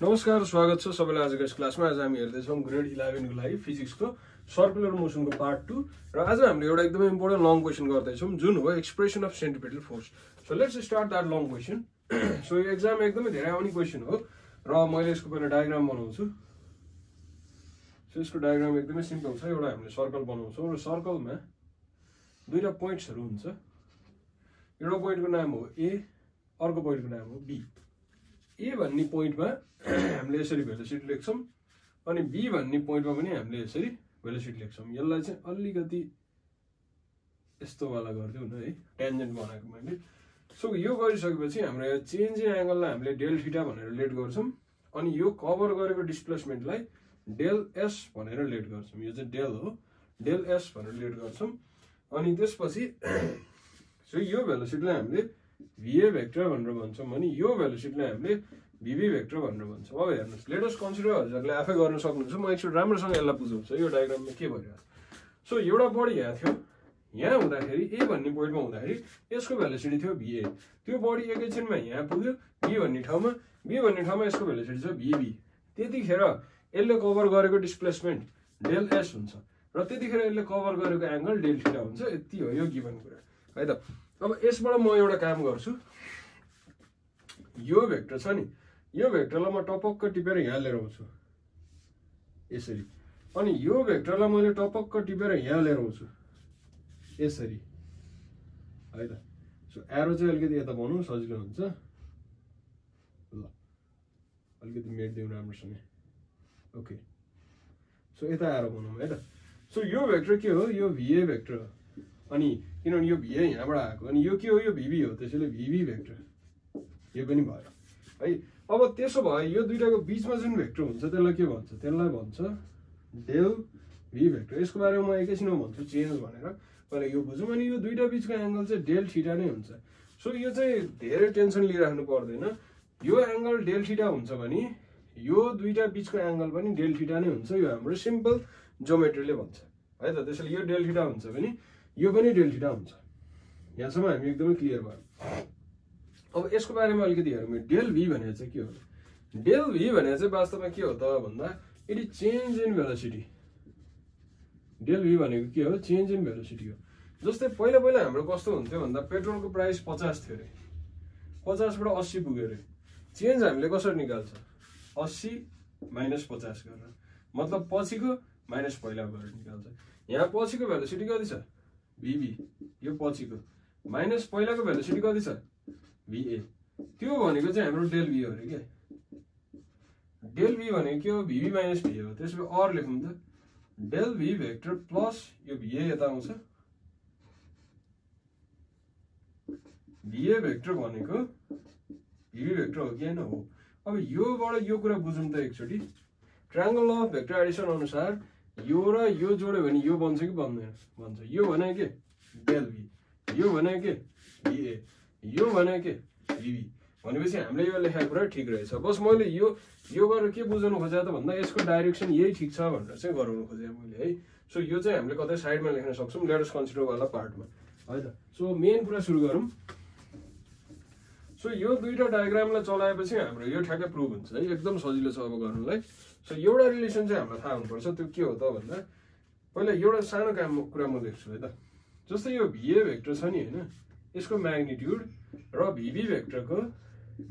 नमस्कार स्वागत छ सबैलाई आजको यस क्लासमा। आज हामी हेर्दैछौँ ग्रेड इलेभेनको लागि फिजिक्सको सर्कुलर मोसनको पार्ट टू र आज हामीले एउटा एकदमै इम्पोर्टेन्ट लङ क्वेसन गर्दैछौँ जुन हो expression of centripetal force so let's start that long question so यो एक्जाममा एकदमै धेरै आउने क्वेसन हो। र मैले यसको पहिला डायग्राम बनाउँछु। सो यसको डायग्राम एकदमै सिम्पल छ। एउटा हामीले सर्कल बनाउँछौँ र सर्कलमा दुईवटा पोइन्ट्सहरू हुन्छ। एउटा पोइन्टको नाम हो ए अर्को पोइन्टको नाम हो बी ए भन्ने पोइन्टमा हामीले यसरी भेलोसिटी लेख्छौँ अनि बी भन्ने पोइन्टमा पनि हामीले यसरी भेलोसिटी लेख्छौँ। यसलाई चाहिँ अलिकति यस्तोवाला गरिदिउँ न है टेन्जेन्ट बनाएको मैले। सो यो गरिसकेपछि हाम्रो यो चेन्ज एङ्गललाई हामीले डेल थिटा भनेर लेट गर्छौँ अनि यो कभर गरेको डिस्प्लेसमेन्टलाई डेल एस भनेर लेट गर्छौँ। यो चाहिँ डेल हो डेल एस भनेर लेट गर्छौँ अनि त्यसपछि सो यो भेलोसिटीलाई हामीले भिए भेक्टर भनेर भन्छौँ भने यो भेलोसिटीलाई हामीले भिभी भेक्टर भनेर भन्छौँ। अब हेर्नुहोस् लेटेस्ट कन्सिडर हजुरहरूले आफै गर्न सक्नुहुन्छ। म एकचोटि राम्रोसँग यसलाई बुझाउँछु यो डायग्राममा के भइरहेको सो एउटा बडी यहाँ थियो। यहाँ हुँदाखेरि ए भन्ने पोइन्टमा हुँदाखेरि यसको भेलोसिटी थियो भिए त्यो बडी एकैछिनमा यहाँ पुग्यो बी भन्ने ठाउँमा। बी भन्ने ठाउँमा यसको भेलोसिटी छ भिबी त्यतिखेर यसले कभर गरेको डिस्प्लेसमेन्ट डेल एस हुन्छ। र त्यतिखेर यसले कभर गरेको एङ्गल डेल थिटा हुन्छ। यति हो यो गिभन कुरा। है त? अब यसबाट म एउटा काम गर्छु। यो भेक्टर छ नि। यो भेक्टरलाई म टपक्क टिपेर यहाँ लिएर आउँछु। यसरी। अनि यो भेक्टरलाई मैले टपक्क टिपेर यहाँ लिएर आउँछु। यसरी। है त। सो एरो चाहिँ अलिकति यता बनाउँ सजिलो हुन्छ। ल। अलिकति मेटिदिउँ राम्रोसँग। ओके सो यता एरो बनाउँ है त। सो यो भेक्टर के हो? यो भिए भेक्टर हो। अनि किनभने यो भिए यहाँबाट आएको अनि यो के हो? यो भिभी हो त्यसैले भिभी भेक्टर यो पनि भयो। है अब त्यसो भए यो दुइटाको बिचमा जुन भेक्टर हुन्छ त्यसलाई के भन्छ? त्यसलाई भन्छ डेल भी भेक्टर। यसको बारेमा म एकैछिनमा भन्छु चेन्ज भनेर। पहिला यो बुझौँ अनि यो दुइटा बिचको एङ्गल चाहिँ डेल ठिटा नै हुन्छ। सो यो चाहिँ धेरै टेन्सन लिइराख्नु पर्दैन। यो एङ्गल डेल ठिटा हुन्छ भने यो दुइटा बिचको एङ्गल पनि डेल ठिटा नै हुन्छ। यो हाम्रो सिम्पल जोमेट्रीले भन्छ। है त त्यसैले यो डेल ठिटा हुन्छ भने यो पनि डेल ठिटा हुन्छ यहाँसम्म हामी एकदमै क्लियर भयो अब यसको बारेमा अलिकति हेरौँ। डेल भी भनेको चाहिँ के हो? डेल भी भनेको चाहिँ वास्तवमा के हो त भन्दा यदि change in velocity del V भनेको के हो? चेन्ज इन भेलोसिटी हो। जस्तै पहिला पहिला हाम्रो कस्तो हुन्थ्यो भन्दा पेट्रोलको प्राइस पचास थियो अरे। पचासबाट अस्सी पुग्यो अरे। चेन्ज हामीले कसरी निकाल्छ? अस्सी माइनस पचास गरेर। मतलब पछिको माइनस पहिला गरेर निकाल्छ। यहाँ पछिको भेलोसिटी कति छ? भिभी यो पछिको। माइनस पहिलाको भेलोसिटी कति छ भिए त्यो भनेको चाहिँ हाम्रो डेल भी हो अरे क्या। डेल भी भनेको के हो? भिभी माइनस भिए हो। त्यसो भए अर लेखौँ त। डेल भी भेक्टर प्लस यो भिए यता आउँछ। भिए भेक्टर भनेको भिभी भेक्टर हो कि होइन? हो। अब योबाट यो कुरा बुझौँ त एकचोटि। ट्राङ्गल अफ भेक्टर एडिसन अनुसार यो र यो जोड्यो भने यो बन्छ कि बन्दैन भन्छ यो भने के डेल भी यो भने के भिए यो भने के भिभी भनेपछि हामीले यो लेखाएको कुरा ठिक रहेछ बस मैले यो यो गरेर के बुझाउनु खोजेँ त भन्दा यसको डाइरेक्सन यही ठिक छ भनेर चाहिँ गराउनु खोजेँ मैले है सो यो चाहिँ हामीले कतै साइडमा लेख्न सक्छौँ लेटस कन्सिडरवाला पार्टमा है त सो मेन कुरा सुरु गरौँ सो यो दुईवटा डायग्रामलाई चलाएपछि हाम्रो यो ठ्याक्कै प्रुभ हुन्छ है एकदम सजिलो छ अब गर्नुलाई सो एउटा रिलेसन चाहिँ हामीलाई थाहा हुनुपर्छ त्यो के हो त भन्दा पहिला एउटा सानो काम कुरा म लेख्छु है त जस्तै यो भिए भेक्टर छ नि होइन यसको म्याग्निट्युड र भिभी भेक्टरको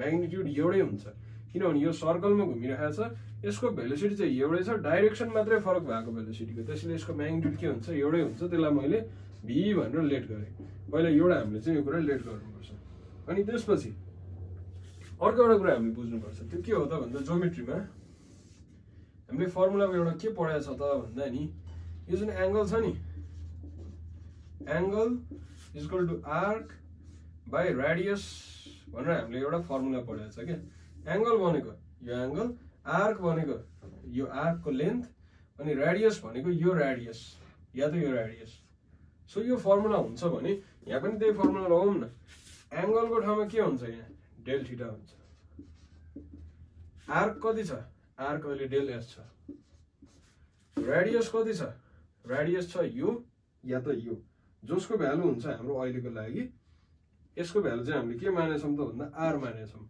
म्याग्निट्युड एउटै हुन्छ. किनभने यो सर्कलमा घुमिरहेको छ यसको भेलोसिटी चाहिँ एउटै छ डाइरेक्सन मात्रै फरक भएको भेलोसिटीको त्यसैले यसको म्याग्निट्युड के हुन्छ एउटै हुन्छ त्यसलाई मैले भी भनेर लेट गरेँ पहिला एउटा हामीले चाहिँ यो कुरा लेट गर्नुपर्छ अनि त्यसपछि अर्को एउटा कुरा हामीले बुझ्नुपर्छ त्यो के हो त भन्दा जोमेट्रीमा हामीले फर्मुलामा एउटा के पढाएको छ त भन्दा नि यो जुन एङ्गल छ नि angle equal to arc by radius भनेर हामीले एउटा फर्मुला पढाएको छ क्या। एङ्गल भनेको यो एङ्गल आर्क भनेको यो आर्कको लेन्थ अनि रेडियस भनेको यो रेडियस या त यो रेडियस सो यो फर्मुला हुन्छ भने यहाँ पनि त्यही फर्मुला लगाउँ न। एङ्गलको ठाउँमा के हुन्छ यहाँ? डेल थिटा हुन्छ। आर्क कति छ? आर्क अहिले डेल एस छ। रेडियस कति छ? रेडियस छ यो? या त यो। जसको भ्यालु हुन्छ हाम्रो अहिलेको लागि यसको भ्यालु चाहिँ हामीले के मानेछौँ त भन्दा आर मानेछौँ।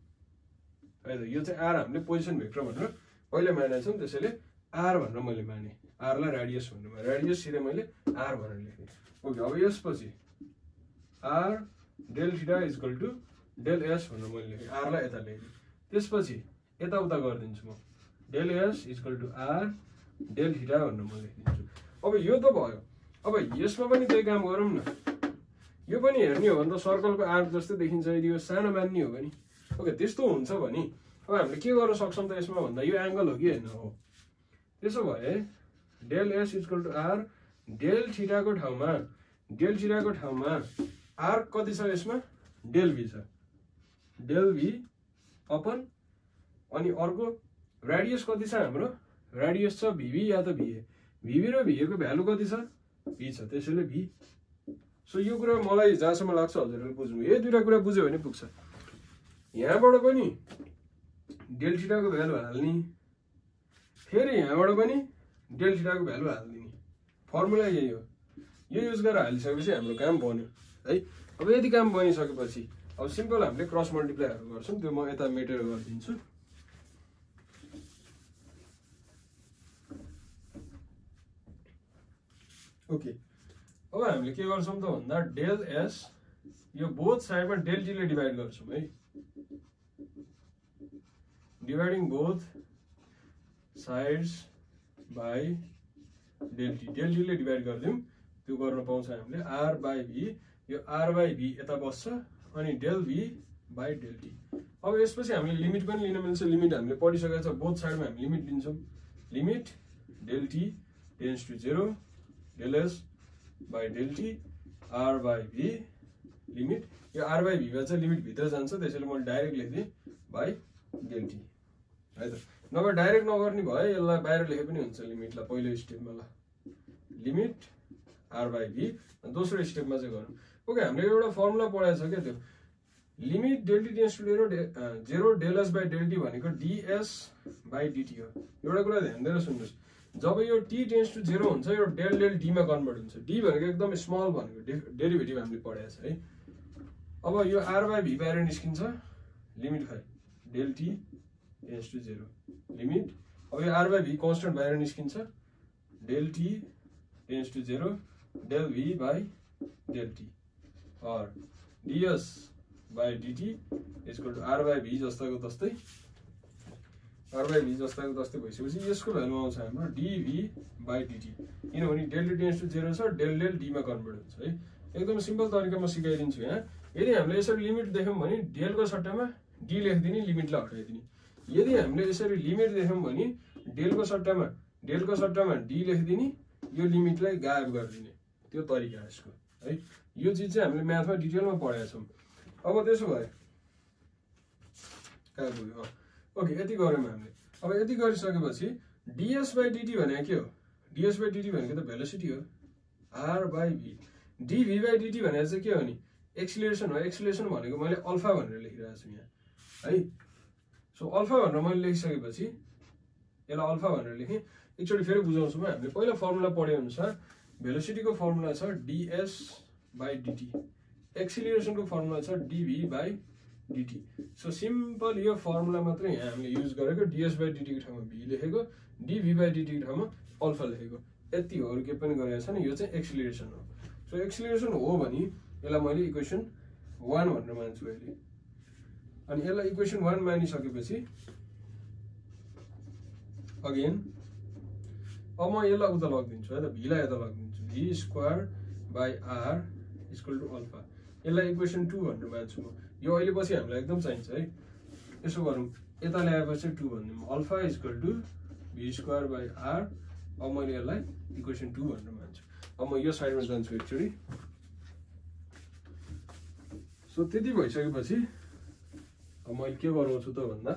है यो चाहिँ आर हामीले पोजिसन भेक्टर भनेर पहिला मानेको छौँ त्यसैले आर भनेर मैले माने। आरलाई रेडियस भन्नु रेडियस सिधै मैले आर भनेर लेखेँ। ओके अब यसपछि R del theta equal to del S भनेर मैले लेखेँ। आरलाई यता लेखेँ। त्यसपछि यताउता गरिदिन्छु म। Del S equal to R del theta भनेर म लेखिदिन्छु अब यो त भयो। अब यसमा पनि त्यही काम गरौँ न। यो पनि हेर्ने हो भने त सर्कलको आर्क जस्तै देखिन्छ। यदि यो सानो मान्ने हो भने। ओके त्यस्तो हुन्छ भने। अब हामीले के गर्न सक्छौँ त यसमा भन्दा? यो एङ्गल हो कि होइन? हो। त्यसो भए del S equal to R del थिटाको ठाउँमा डेल थिटाको ठाउँमा आर्क कति छ यसमा? डेल भी छ। डेल भी अपन अनि अर्को रेडियस कति छ हाम्रो? रेडियस छ भिभी या त भिए भिभी र भिएको भ्यालु कति छ? भी छ त्यसैले भी सो यो कुरा मलाई जहाँसम्म लाग्छ हजुरहरूले बुझ्नु। यो दुइटा कुरा बुझ्यो भने पुग्छ। यहाँबाट पनि डेल थिटाको भ्यालु हाल्ने। फेरि यहाँबाट पनि डेल थिटाको भ्यालु हालिदिने फर्मुला यही हो। यो युज गरेर हालिसकेपछि हाम्रो काम बन्यो। है? अब यदि काम बनिसकेपछि अब सिम्पल हामीले क्रस मल्टिप्लाईहरू गर्छौँ त्यो म यता मेटेर गरिदिन्छु। ओके अब हामीले के गर्छौँ त भन्दा डेल एस यो बोथ साइडमा डेल टीले डिभाइड गर्छौँ है dividing both sides by del T del divide गरिदिउँ त्यो गर्न पाउँछ हामीले आर बाई भी यो आर बाई भी यता बस्छ अनि del V by del T अब यसपछि हामीले लिमिट पनि लिन मिल्छ लिमिट हामीले पढिसकेको छ बोथ साइडमा हामी लिमिट लिन्छौँ limit del T tends to zero del S by del T R by V limit यो आर बाई भीमा चाहिँ लिमिटभित्र जान्छ त्यसैले मैले डाइरेक्ट लेखिदिएँ बाई डेल टी है त? नभए डाइरेक्ट नगर्ने भयो यसलाई बाहिर लेखे पनि हुन्छ लिमिटलाई पहिलो स्टेपमा ल। लिमिट आर बाई भी दोस्रो स्टेपमा चाहिँ गरौँ। ओके हामीले एउटा फर्मुला पढाएको छ क्या त्यो। Limit del T tends to zero zero del S by del T भनेको डिएस बाई डिटी हो। एउटा कुरा ध्यान दिएर सुन्नुहोस्। जब यो टी टेन्स टु जेरो हुन्छ यो डेल डेल डीमा कन्भर्ट हुन्छ। डी भनेको एकदम स्मल भनेको डेरिभेटिभ हामीले पढाएको छ है। अब यो आर बाई भी बाहिर निस्किन्छ। लिमिट खै del t tends to zero limit अब यो आर बाई भी कन्सटेन्ट बाहिर निस्किन्छ। Del t tends to zero del v by del t or ds by dt यसको आर बाई भी जस्ताको जस्तै आर बाई भी जस्ताको जस्तै भइसकेपछि यसको भ्यालु आउँछ हाम्रो d V by d T किनभने del T tends to zero छ डेल डेल डीमा कन्भर्ट हुन्छ है। एकदम सिम्पल तरिकामा सिकाइदिन्छु यहाँ। यदि हामीले यसरी लिमिट देख्यौँ भने डेलको सट्टामा डी लेखिदिने लिमिटलाई हटाइदिने। यदि हामीले यसरी लिमिट देख्यौँ भने डेलको सट्टामा डेलको सट्टामा डी लेखिदिने यो लिमिटलाई गायब गरिदिने। त्यो तरिका यसको है। यो चिज चाहिँ हामीले म्याथमा डिटेलमा पढाएका छौँ। अब त्यसो भए कहाँ गयो? ओके यति गऱ्यौँ हामीले अब यति गरिसकेपछि डिएस बाई डिटी भनेको के हो? डिएस बाई डिटी भनेको त भेलोसिटी हो। आर बाई भी डिभी बाई डिटी भनेको चाहिँ के हो नि? एक्सिलेसन हो। एक्सिलेसन भनेको मैले अल्फा भनेर लेखिरहेको छु यहाँ। है? सो अल्फा भनेर मैले लेखिसकेपछि यसलाई अल्फा भनेर लेखेँ। एकचोटि फेरि बुझाउँछु हामीले पहिला फर्मुला पढे अनुसार भेलोसिटीको फर्मुला छ डिएस बाई डिटी एक्सिलिरेसनको फर्मुला छ d V by d T so simple यो फर्मुला मात्रै यहाँ हामीले युज गरेको डिएस बाई डिटीको ठाउँमा भी लेखेको डिभी बाई डिटीको ठाउँमा अल्फा लेखेको। यति हो केही पनि गरेको छैन यो चाहिँ एक्सिलिरेसन हो। सो एक्सिलिरेसन हो भने यसलाई मैले इक्वेसन वान भनेर मान्छु अहिले। अनि यसलाई इक्वेसन वान मानिसकेपछि अगेन अब म यसलाई उता लगिदिन्छु है त भीलाई यता लगिदिन्छु। V square by R equal to alpha यसलाई इक्वेसन टू भनेर मान्छु म। यो अहिले पछि हामीलाई एकदम चाहिन्छ है। यसो गरौँ। यता ल्याएपछि two भनिदिउँ alpha equal to V square by R अब मैले यसलाई इक्वेसन टू भनेर मान्छु अब म यो साइडमा जान्छु एकचोटि सो त्यति भइसकेपछि अब मैले के गराउँछु त भन्दा?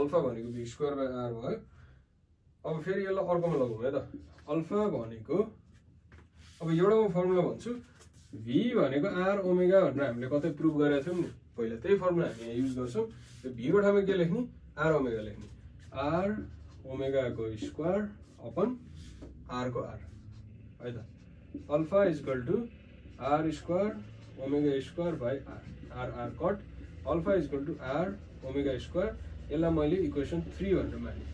अल्फा भनेको भी स्क्वायर बाई आर भयो। अब फेरि यसलाई अर्कोमा लगाउँ है त। अल्फा भनेको अब एउटा म फर्मुला भन्छु। भी भनेको आर ओमेगा भनेर हामीले कतै प्रुभ गरेका थियौँ नि। पहिला त्यही फर्मुला हामी यहाँ युज गर्छौँ। यो भीको ठाउँमा के लेख्ने? आर ओमेगा लेख्ने। आर ओमेगाको स्क्वायर अपन आरको आर है त? Alpha equal to R square omega square by R R R cut alpha equal to R omega square यसलाई मैले इक्वेसन थ्री भनेर माने।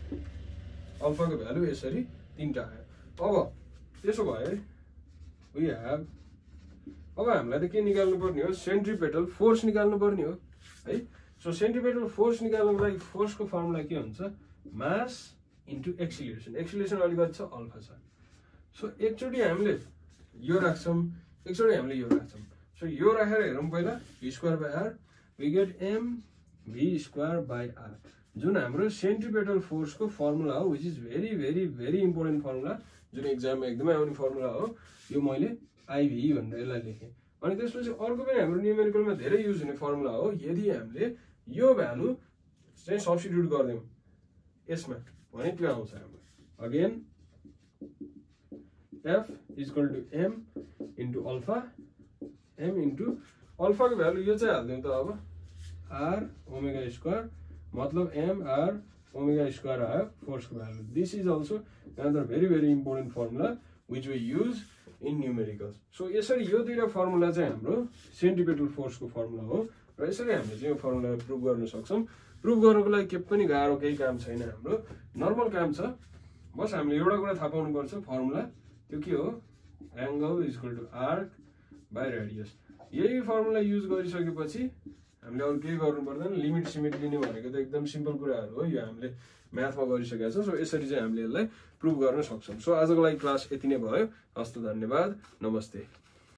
अल्फाको भ्यालु यसरी तिनवटा आयो अब त्यसो भए वी हेभ अब हामीलाई त के निकाल्नु पर्ने हो सेन्ट्रिपेटल फोर्स निकाल्नु पर्ने हो है सो सेन्ट्रिपेटल फोर्स निकाल्नुको लागि फोर्सको फर्मुला के हुन्छ मास इन्टु एक्सिलेसन एक्सिलेसन अलिकति छ अल्फा छ सो एकचोटि हामीले यो राख्छौँ एकचोटि हामीले यो राख्छौँ सो यो राखेर हेरौँ पहिला V square by R we get M V square by R जुन हाम्रो सेन्ट्रिपेटल फोर्सको फर्मुला हो which is very very very important formula जुन इक्जाममा एकदमै आउने फर्मुला हो यो मैले आइभी भनेर यसलाई लेखेँ। अनि त्यसपछि अर्को पनि हाम्रो न्युमेरिकलमा धेरै युज हुने फर्मुला हो यदि हामीले यो भ्यालु चाहिँ सब्सिट्युट गरिदिउँ यसमा भने त्यो आउँछ हाम्रो। Again F equal to M into alpha M into अल्फाको value यो चाहिँ हालिदिउँ त अब आर ओमेगा स्क्वायर मतलब एमआर ओमेगा स्क्वायर आयो फोर्सको value this is also another very very important formula which we use in numericals so यसरी यो दुइटा फर्मुला चाहिँ हाम्रो सेन्टिपेटल फोर्सको फर्मुला हो र यसरी हामीले चाहिँ यो फर्मुला प्रुभ गर्न सक्छौँ। प्रुभ गर्नुको लागि के पनि गाह्रो केही काम छैन हाम्रो। नर्मल काम छ। बस हामीले एउटा कुरा थाहा पाउनुपर्छ फर्मुला त्यो के हो? Angle equal to arc by radius यही फर्मुला युज गरिसकेपछि हामीले अरू केही गर्नु पर्दैन लिमिट सिमिट लिने भनेको त एकदम सिम्पल कुराहरू हो। यो हामीले म्याथमा गरिसकेका छौँ सो यसरी चाहिँ हामीले यसलाई प्रुभ गर्न सक्छौँ। सो आजको लागि क्लास यति नै भयो। हस्त धन्यवाद। नमस्ते।